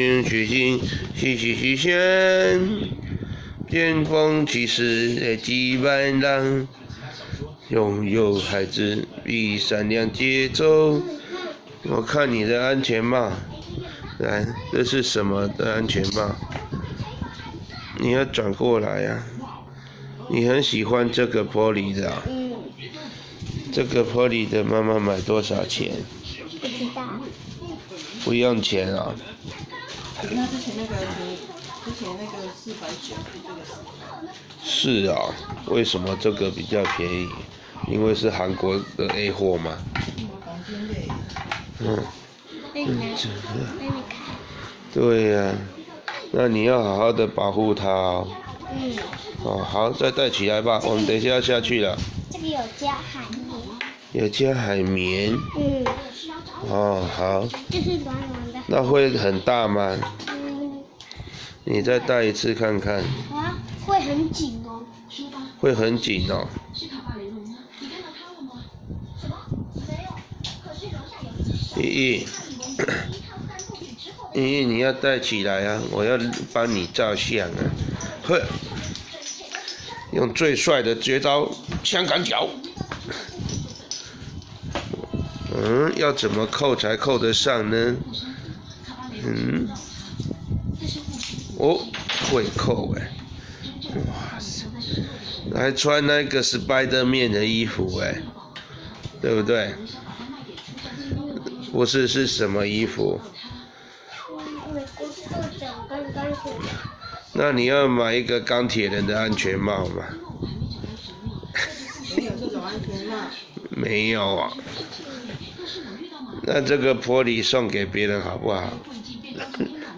愿许心，喜喜喜宣，巅峰骑士的几万人，拥有孩子比闪亮节奏。我看你的安全帽，来，这是什么的安全帽？你要转过来呀、你很喜欢这个玻璃的、这个玻璃的妈妈买多少钱？不知道。不用钱啊、那之前那个之前那个四百九，这个是啊，为什么这个比较便宜？因为是韩国的 A 货嘛。对呀、那你要好好的保护它哦。嗯，哦，好，再戴起来吧，我们等一下要下去了。这个有加海绵。有加海绵。嗯，哦，好。那会很大吗？嗯，你再戴一次看看，啊，会很紧哦。会很紧哦。依依，依依，你要戴起来啊！我要帮你照相啊！呵，用最帅的绝招香港脚。嗯，要怎么扣才扣得上呢？嗯，哦，会扣哎！哇塞，还穿那个 Spider 面的衣服哎，对不对？不是是什么衣服？那你要买一个钢铁人的安全帽吗？没有这种安全帽。没有啊。那这个玻璃送给别人好不好？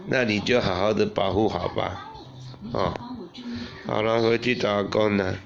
那你就好好的保护好吧。哦，好了，回去打工了。